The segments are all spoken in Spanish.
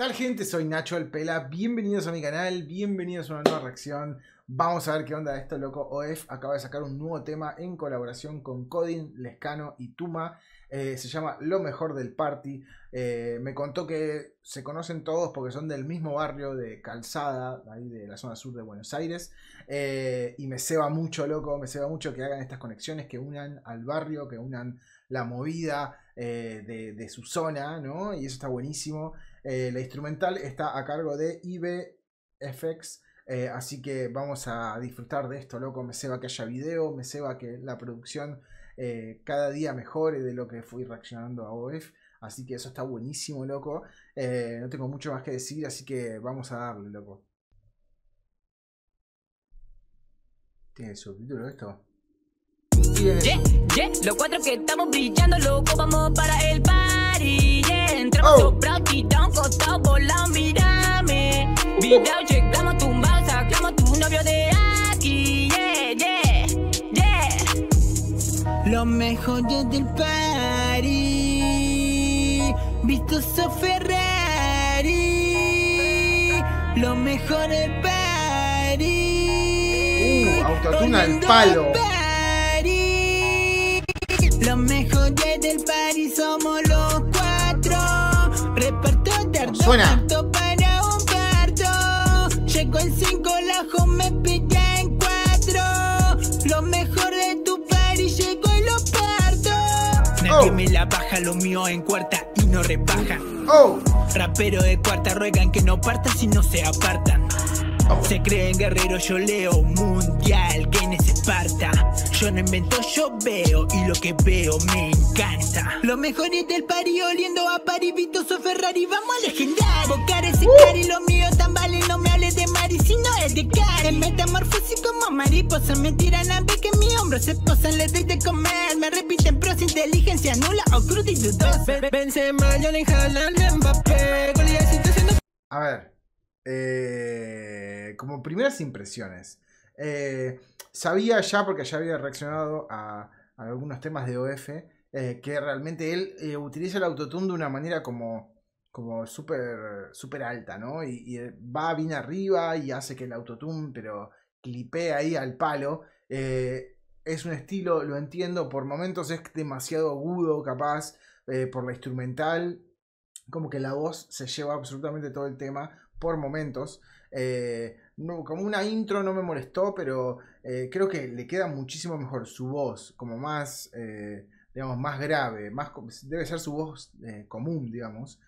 tal gente? Soy Nacho El Pela, bienvenidos a mi canal, bienvenidos a una nueva reacción. Vamos a ver qué onda esto, loco. OF acaba de sacar un nuevo tema en colaboración con Codin, Lescano y Tuma. Eh, se llama Lo Mejor del Party. Eh, me contó que se conocen todos porque son del mismo barrio de Calzada, ahí de la zona sur de Buenos Aires. Eh, y me ceba mucho, loco, me ceba mucho que hagan estas conexiones, que unan al barrio, que unan la movida de, de, su zona, ¿no? Y eso está buenísimo. Eh, la instrumental está a cargo de IBFX. Eh, así que vamos a disfrutar de esto, loco. Me ceba que haya video, me ceba que la producción eh, cada día mejore de lo que fui reaccionando a OF. Así que eso está buenísimo, loco. no tengo mucho más que decir, así que vamos a darle, loco. ¿Tiene subtítulo esto? Yeah, yeah, los cuatro que estamos brillando, loco, vamos para el party. Entramos oh. Mírame. Video, llegamos tumbados, sacamos tu novio de aquí. Yeah, yeah, yeah. Los mejores del party. Vistoso Ferrari. Los mejores del party. Uh, autotuna al palo. Los mejores del party somos los cuatro. Reparto de Suena. para un en cinco, la me pilla en cuatro. Lo mejor de tu party llegó y lo parto. Nadie oh. me la baja, lo mío en cuarta y no rebajan. Oh. Rapero de cuarta ruegan que no partan si no se apartan. Se creen guerreros, yo leo mundial, es Esparta. Yo no invento, yo veo y lo que veo me encanta. Lo mejor es del pari oliendo a pari, Vitoso Ferrari, vamos a legendar. Bocar ese uh. cari, lo mío tan vale, no me hables de Mari, si no es de cari. En metamorfosis como mariposa, me tiran a ver que mi hombro se posan, les doy de comer. Me repiten pros, inteligencia nula o cruda y dudosa. Le Mbappé, A ver. Eh, como primeras impresiones. Eh, sabía ya, porque ya había reaccionado a, algunos temas de OF, eh, que realmente él utiliza el autotune de una manera como, como súper super alta, ¿no? Y, va bien arriba y hace que el autotune, pero clipea ahí al palo. es un estilo, lo entiendo, por momentos es demasiado agudo, capaz, por la instrumental. Como que la voz se lleva absolutamente todo el tema por momentos. Eh, como una intro no me molestó, pero eh, creo que le queda muchísimo mejor su voz, como más, eh, digamos, más grave, más, debe ser su voz común, digamos.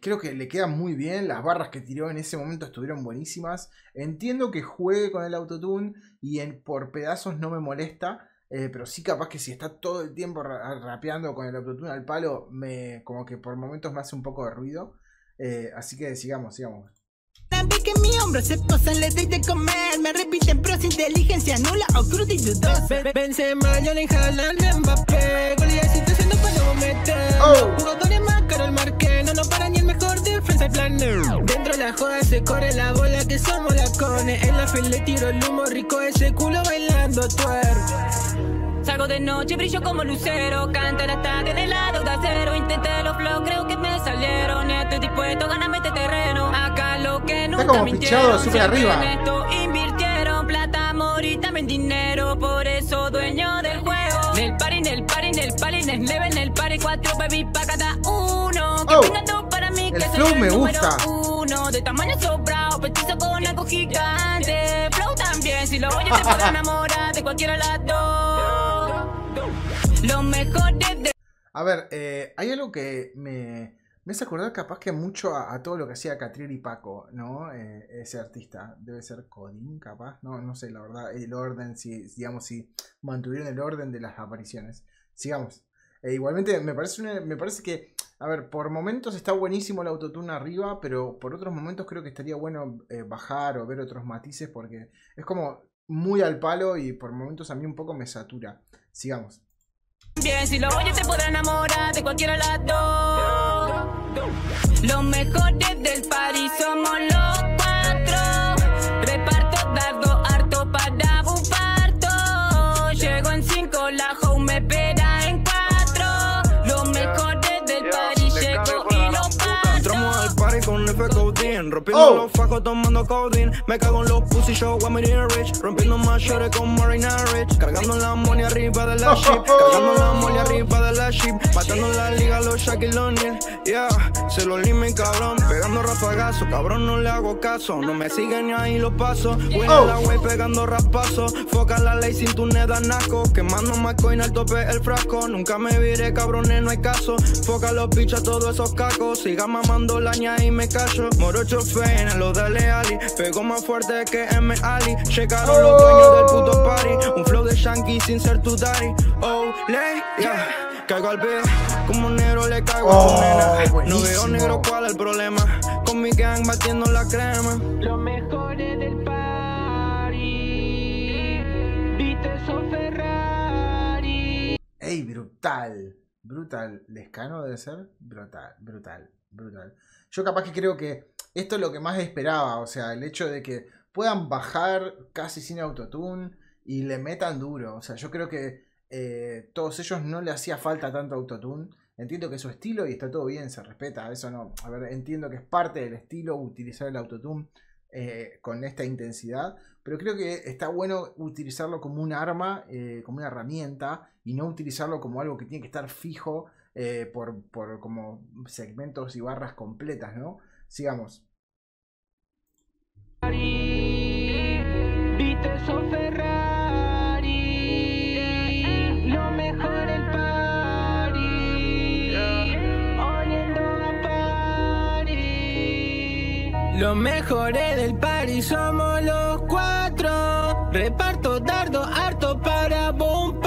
creo que le queda muy bien, las barras que tiró en ese momento estuvieron buenísimas. Entiendo que juegue con el autotune y en, por pedazos no me molesta. pero sí capaz que si está todo el tiempo rapeando con el autotune al palo, me, como que por momentos me hace un poco de ruido. Eh, así que sigamos, sigamos. que mi hombro se posan, les doy de comer. Me repiten pros, inteligencia nula o cruda y dudosa. Benzema, yo le jalan Mbappé. Goliath, si haciendo para meter. Oh. Jugadores más caro el marque. No nos para ni el mejor defensa el plan. Dentro de la joda se corre la bola que somos la cone. En la fila le tiro el humo rico, ese culo bailando twerk. Salgo de noche, brillo como lucero. Desde el lado de acero. Intenté los flow, creo que me salieron dispuesto, ganame este terreno. Acá lo que nunca Está como súper arriba. Esto invirtieron plata, amor también dinero. Por eso dueño del juego. Del party, del party, del party, del level, del party. Cuatro baby para cada uno. Que oh, para mí, el que flow me gusta. Uno de tamaño sobrado, petizo con algo gigante. Flow también, si lo oyes te puedo enamorar de cualquiera de las dos. A ver, eh, hay algo que me me hace acordar capaz que mucho a, todo lo que hacía Catriel y Paco, ¿no? Eh, ese artista. Debe ser Codín, capaz. No, no sé, la verdad. El orden, si, digamos, si mantuvieron el orden de las apariciones. Sigamos. Eh, igualmente, me parece, me parece que, a ver, por momentos está buenísimo el autotune arriba, pero por otros momentos creo que estaría bueno bajar o ver otros matices porque es como muy al palo y por momentos a mí un poco me satura. Sigamos. Bien, si lo oyes te podrá enamorar de cualquiera de las dos. Los mejores del party somos los Rompiendo Oh. los fajos, tomando codeine. Me cago en los pussy I'm getting rich. Rompiendo más shorty con Marina Rich. Cargando la money arriba de la ship. Cargando la money arriba de la ship. Matando la liga, los Shaquille O'Neal. Yeah, se lo limen, cabrón. Pegando rafagazo, cabrón, no le hago caso. No me siguen ni ahí los pasos. Voy Oh. la way pegando rapazo. Foca la ley sin tu neda naco. Quemando más coin al tope el frasco. Nunca me viré, cabrones, no hay caso. Foca los pichos, todos esos cacos. Siga mamando laña y me callo. Morocho fena, lo dale Ali. Pegó más fuerte que M. Ali. Checaron los dueños del puto party. Un flow de Shanky sin ser tu daddy. Oh, ley, yeah. Caigo al beat, como negro le caigo a Oh, tu nena. No veo negro, ¿cuál es el problema? Con mi gang batiendo la crema. Los mejores del party. Viste esos Ferrari. Ey, brutal. Brutal. ¿Lescano debe ser? Brutal, brutal, brutal. Yo capaz que creo que esto es lo que más esperaba. O sea, el hecho de que puedan bajar casi sin autotune y le metan duro. O sea, yo creo que eh, todos ellos no le hacía falta tanto autotune. Entiendo que es su estilo y está todo bien, se respeta. Eso no. A ver, entiendo que es parte del estilo utilizar el autotune eh, con esta intensidad. Pero creo que está bueno utilizarlo como un arma, eh, como una herramienta, y no utilizarlo como algo que tiene que estar fijo eh, por, por como segmentos y barras completas, ¿no? Sigamos. Viste esos Ferrari. Lo mejores del party somos los cuatro. Reparto dardo harto para parto.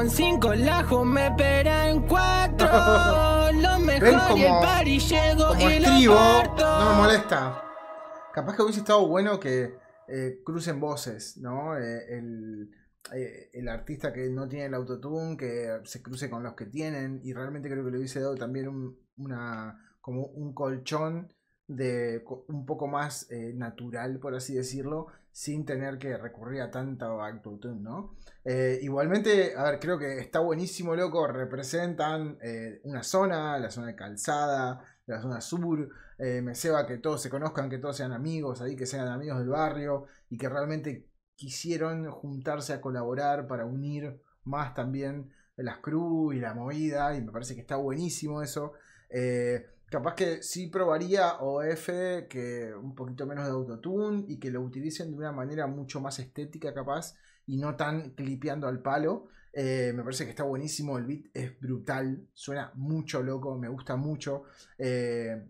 En cinco, lajo me espera en cuatro. Los mejores del como- party llego Como y lo no me molesta. Capaz que hubiese estado bueno que eh, crucen voces, ¿no? Eh, el, eh, el artista que no tiene el autotune, que se cruce con los que tienen, y realmente creo que le hubiese dado también un, una, como un colchón de un poco más eh, natural, por así decirlo, sin tener que recurrir a tanto autotune, ¿no? Eh, igualmente, a ver, creo que está buenísimo, loco. Representan eh, una zona, la zona de calzada, la zona sur. Me ceba que todos se conozcan, que todos sean amigos ahí, que sean amigos del barrio y que realmente quisieron juntarse a colaborar para unir más también las crew y la movida. Y me parece que está buenísimo eso. Capaz que sí probaría OF que un poquito menos de autotune y que lo utilicen de una manera mucho más estética capaz y no tan clipeando al palo. Eh, me parece que está buenísimo, el beat es brutal, suena mucho loco, me gusta mucho. Eh,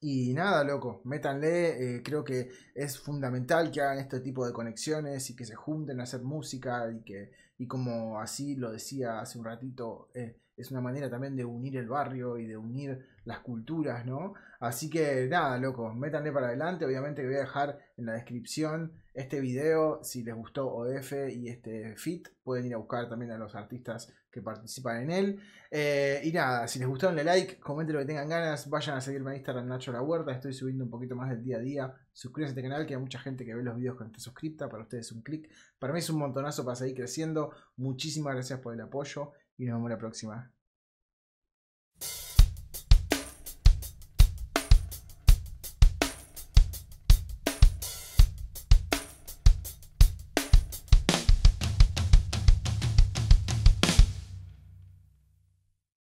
y nada, loco, métanle, eh, creo que es fundamental que hagan este tipo de conexiones y que se junten a hacer música y que, y como así lo decía hace un ratito, es una manera también de unir el barrio y de unir las culturas, ¿no? Así que nada, loco, métanle para adelante. Obviamente que voy a dejar en la descripción este video. Si les gustó OF y este fit, pueden ir a buscar también a los artistas que participan en él. Eh, y nada, si les gustó, denle like, comenten lo que tengan ganas. Vayan a seguirme en Instagram, Nacho La Huerta. Estoy subiendo un poquito más del día a día. Suscríbanse a este canal, que hay mucha gente que ve los videos que está suscripta. Para ustedes es un clic. Para mí es un montonazo para seguir creciendo. Muchísimas gracias por el apoyo y nos vemos la próxima.